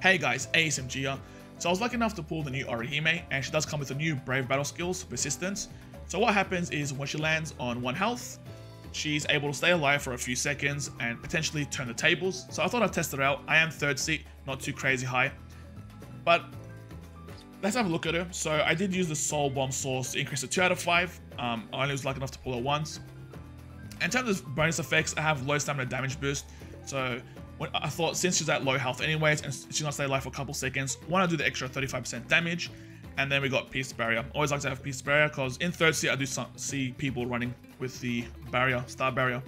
Hey guys, ASMG here. So I was lucky enough to pull the new Orihime, and she does come with a new Brave Battle skills, Persistence. So what happens is when she lands on 1 health, she's able to stay alive for a few seconds and potentially turn the tables. So I thought I'd test it out. I am third seat, not too crazy high. But let's have a look at her. So I did use the Soul Bomb source to increase it 2 out of 5. Um, I only was lucky enough to pull it once. In terms of bonus effects, I have low stamina damage boost. So when, I thought since she's at low health anyways, and she's gonna stay alive for a couple seconds, why not do the extra 35% damage? And then we got Peace Barrier. Always like to have Peace Barrier because in third seat I do see people running with the barrier, Star Barrier.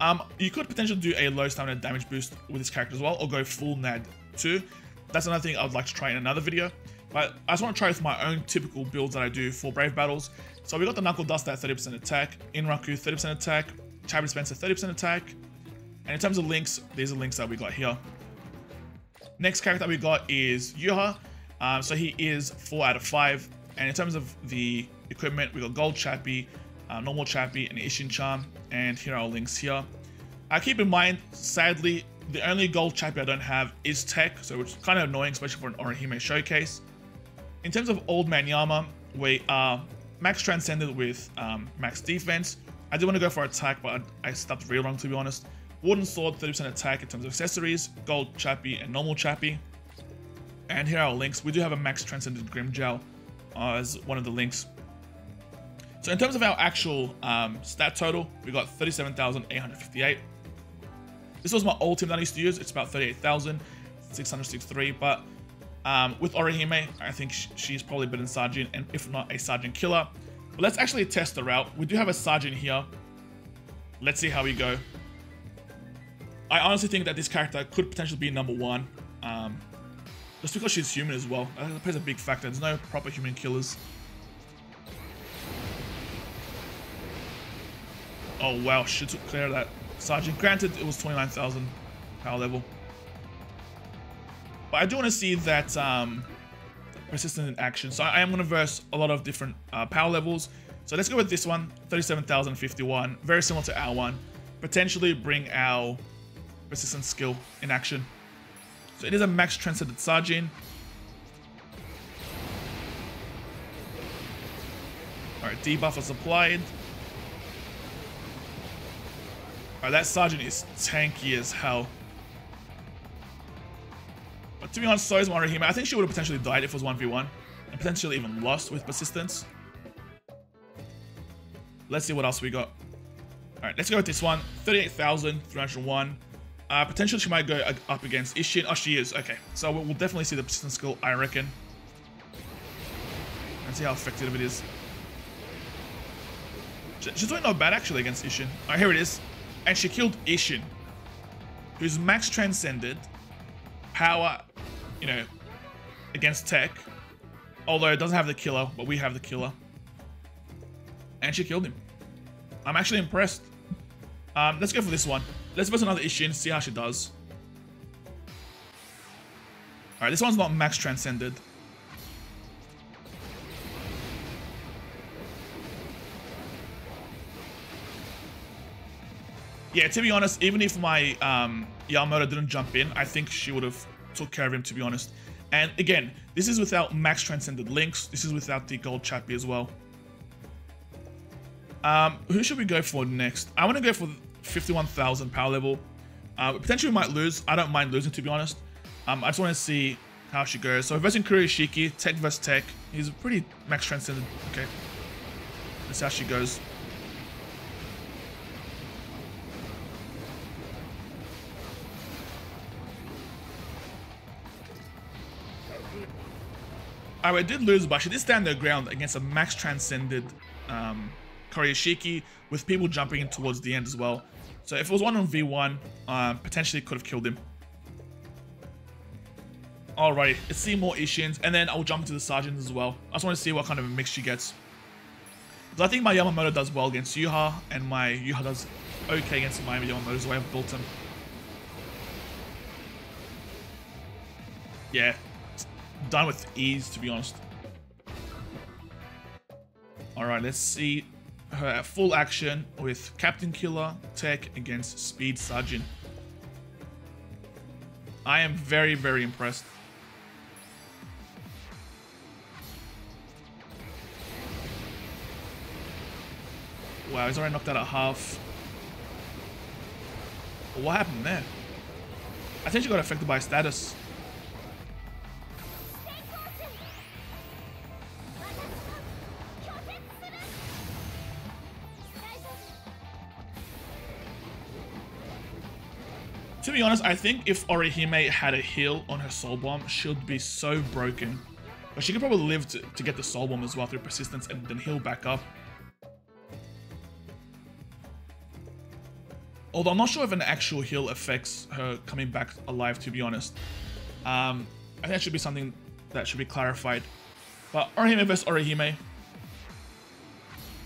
Um, you could potentially do a low stamina damage boost with this character as well, or go full NAD too. That's another thing I would like to try in another video. But I just want to try with my own typical builds that I do for Brave Battles. So we got the Knuckle Dust at 30% attack, Enraku 30% attack, Chabby Spencer 30% attack. And in terms of links, these are links that we got here. Next character we got is Yuha. Um, so he is 4 out of 5. And in terms of the equipment, we got Gold Chappy, uh, Normal Chappy, and Isshin Charm. And here are our links here. Uh, keep in mind, sadly, the only Gold Chappy I don't have is Tech, so it's kind of annoying, especially for an Orihime showcase. In terms of Old Man Yama, we are max transcended with um, max defense. I did want to go for attack, but I, stopped real wrong to be honest. Wooden Sword, 30% attack in terms of accessories, Gold Chappy, and Normal Chappy. And here are our links. We do have a max transcended Grimmjow uh, as one of the links. So in terms of our actual um, stat total, we got 37,858. This was my old team that I used to use. It's about 38,663, but um, with Orihime, I think she's probably better than Sajin, and if not a Sajin killer. But let's actually test her out. We do have a Sajin here. Let's see how we go. I honestly think that this character could potentially be number one. Um, just because she's human as well. That plays a big factor. There's no proper human killers. Oh wow, she took care of that. Sajin, granted it was 29,000 power level. But I do want to see that um, persistent in action. So I am going to verse a lot of different uh, power levels. So let's go with this one, 37,051. Very similar to our one. Potentially bring our persistent skill in action. So it is a max transcended Sajin. Alright, debuff is applied. Alright, that Sajin is tanky as hell. But to be honest, so is Orihime. I think she would have potentially died if it was 1v1. And potentially even lost with persistence. Let's see what else we got. Alright, let's go with this one. 38,301. Uh, potentially she might go up against Isshin. Oh, she is. Okay. So we'll definitely see the persistence skill, I reckon. And see how effective it is. She's doing not bad actually against Isshin. Alright, here it is. And she killed Isshin. Who's max transcended. Power you know, against Tech. Although it doesn't have the killer, but we have the killer. And she killed him. I'm actually impressed. Um, let's go for this one. Let's put another issue and see how she does. Alright, this one's not max transcended. Yeah, to be honest, even if my um, Yamamoto didn't jump in, I think she would have took care of him, to be honest. And again, this is without max transcended links. This is without the gold chappy as well. Um, who should we go for next? I want to go for 51,000 power level. Uh, potentially we might lose. I don't mind losing, to be honest. Um, I just want to see how she goes. So versing Kurosaki, Tech vs Tech. He's pretty max transcended. Okay. Let's see how she goes. Alright, I did lose, but she did stand their ground against a max transcended um, Kurosaki with people jumping in towards the end as well. So if it was one on V1, uh, potentially could have killed him. Alrighty, let's see more Isshins, and then I'll jump into the Sajins as well. I just want to see what kind of a mix she gets. I think my Yamamoto does well against Yuha, and my Yuha does okay against my Yamamoto, the way I've built him. Yeah, done with ease, to be honest. Alright, let's see her full action with Captain Killer Tech against Speed Sajin. I am very, very impressed. Wow, he's already knocked out at half. What happened there? I think she got affected by status. To be honest, I think if Orihime had a heal on her Soul Bomb, she'd be so broken. But she could probably live to, to get the Soul Bomb as well through Persistence and then heal back up. Although I'm not sure if an actual heal affects her coming back alive, to be honest. Um, I think that should be something that should be clarified. But Orihime vs Orihime.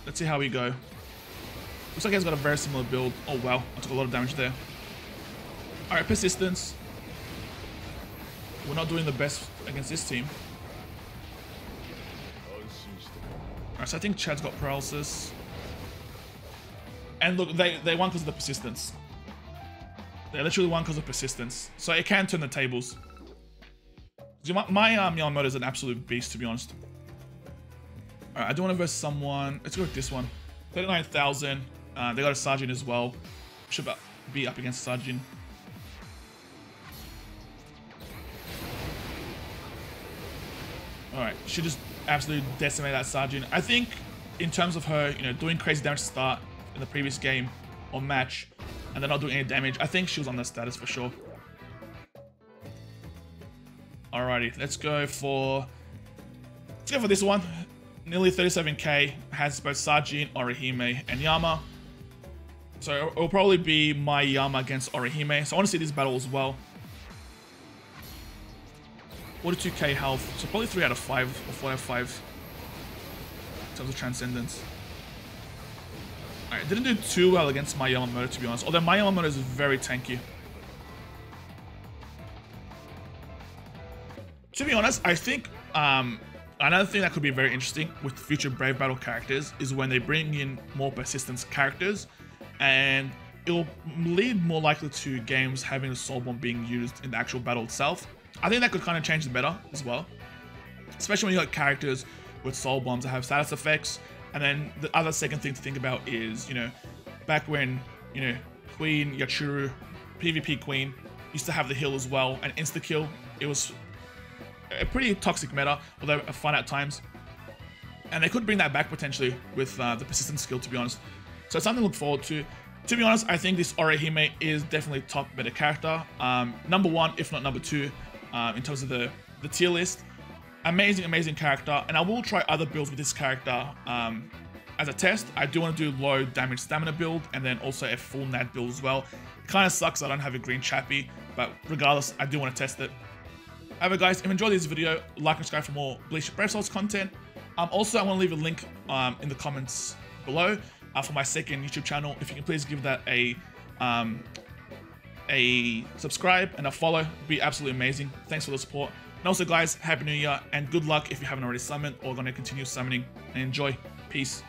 Let's see how we go. Looks like he's got a very similar build. Oh wow, I took a lot of damage there. Alright, persistence. We're not doing the best against this team. Alright, so I think Chad's got paralysis. And look, they, they won because of the persistence. They literally won because of persistence. So it can turn the tables. My, my um, is an absolute beast, to be honest. Alright, I do want to verse someone. Let's go with this one. 39,000. Uh, they got a Sajin as well. Should be up against Sajin. Alright, she just absolutely decimated that Sajin. I think in terms of her, you know, doing crazy damage to start in the previous game or match, and then not doing any damage, I think she was on that status for sure. Alrighty, let's go for... Let's go for this one. Nearly 37k, has both Sajin, Orihime, and Yama. So it'll probably be my Yama against Orihime. So I want to see this battle as well. 42k health, so probably 3 out of 5 or 4 out of 5 in terms of Transcendence. Alright, didn't do too well against my Yamamoto to be honest, although my Yamamoto is very tanky. To be honest, I think um, another thing that could be very interesting with future Brave Battle characters is when they bring in more persistence characters and it'll lead more likely to games having a Soul Bomb being used in the actual battle itself. I think that could kind of change the meta as well. Especially when you got characters with soul bombs that have status effects. And then the other second thing to think about is, you know, back when, you know, Queen, Yachiru, PvP Queen used to have the heal as well, and insta-kill. It was a pretty toxic meta, although fun at times. And they could bring that back potentially with uh, the persistent skill, to be honest. So something to look forward to. To be honest, I think this Orihime is definitely top meta character. Um, number one, if not number two, um, in terms of the, the tier list. Amazing, amazing character, and I will try other builds with this character um, as a test. I do want to do low damage stamina build, and then also a full nat build as well. Kind of sucks I don't have a green chappy, but regardless, I do want to test it. However, guys, if you enjoyed this video, like and subscribe for more Bleach Brave Souls content. Um, also, I want to leave a link um, in the comments below uh, for my second YouTube channel. If you can please give that a um, a subscribe and a follow would be absolutely amazing. Thanks for the support. And also guys, Happy New Year and good luck if you haven't already summoned or going to continue summoning and enjoy. Peace.